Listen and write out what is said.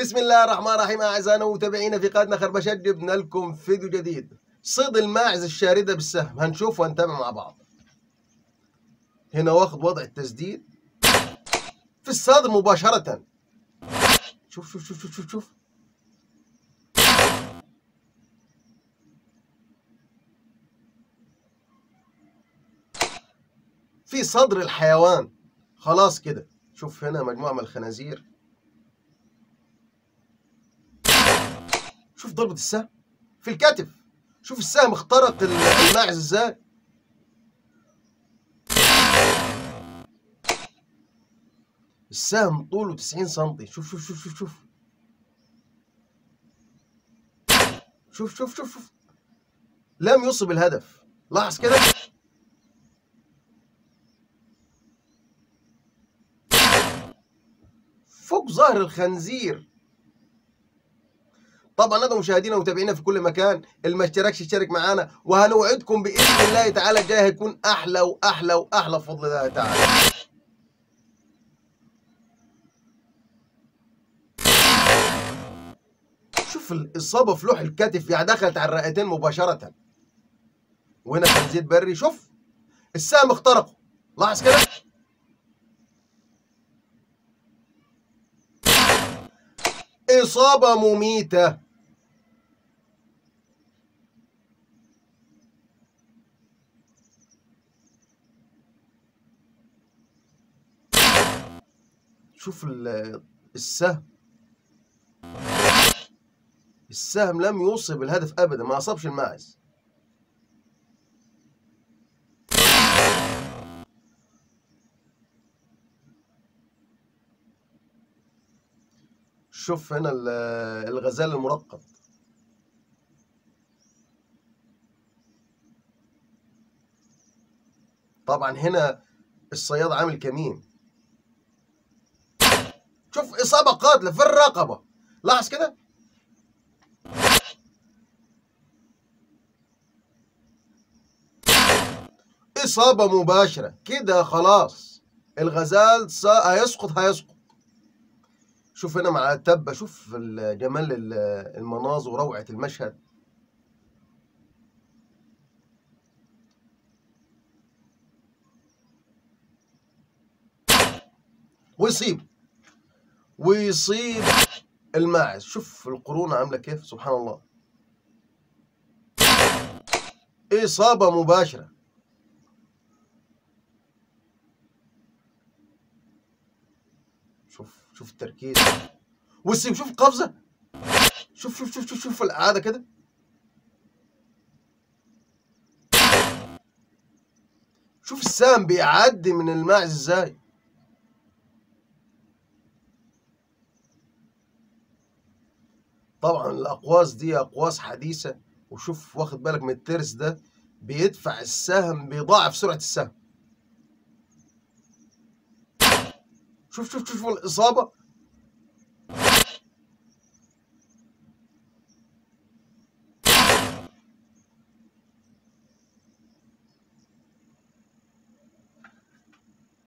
بسم الله الرحمن الرحيم أعزائنا ومتابعينا في قناتنا خربشات جبنا لكم فيديو جديد. صيد الماعز الشاردة بالسهم. هنشوف ونتابع مع بعض. هنا واخد وضع التسديد. في الصدر مباشرة. شوف شوف شوف شوف شوف, شوف. في صدر الحيوان. خلاص كده. شوف هنا مجموعة من الخنازير. شوف ضربة السهم في الكتف. شوف السهم اخترق الماعز إزاي السهم طوله 90 سم شوف شوف شوف شوف شوف. شوف شوف شوف شوف. لم يصب الهدف. لاحظ كده. فوق ظهر الخنزير. طبعا هذا مشاهدينا ومتابعينا في كل مكان. اللي ما اشتركش يشترك معانا. وهنوعدكم بإذن الله تعالى الجاي هيكون أحلى وأحلى وأحلى بفضل الله تعالى. شوف الإصابة في لوح الكتف يعني دخلت على الرئتين مباشرة. وهنا خنزير بري. شوف السهم اخترقه. لاحظ كده؟ إصابة مميتة. شوف السهم. السهم لم يوصب الهدف ابدا ما أصابش الماعز. شوف هنا الغزال المرقب. طبعا هنا الصياد عامل كمين. شوف إصابة قاتلة في الرقبة. لاحظ كده؟ إصابة مباشرة. كده خلاص. الغزال هيسقط هيسقط. شوف هنا مع التبة شوف جمال المناظر وروعة المشهد. ويصيب. ويصيب الماعز. شوف القرون عاملة كيف سبحان الله. إصابة مباشرة. شوف شوف التركيز. والسيب شوف القفزه شوف شوف شوف شوف شوف الإعادة كده. شوف السهم بيعدي من الماعز إزاي. طبعا الأقواس دي أقواس حديثة وشوف واخد بالك من الترس ده بيدفع السهم بيضاعف سرعة السهم. شوف شوف شوف الإصابة.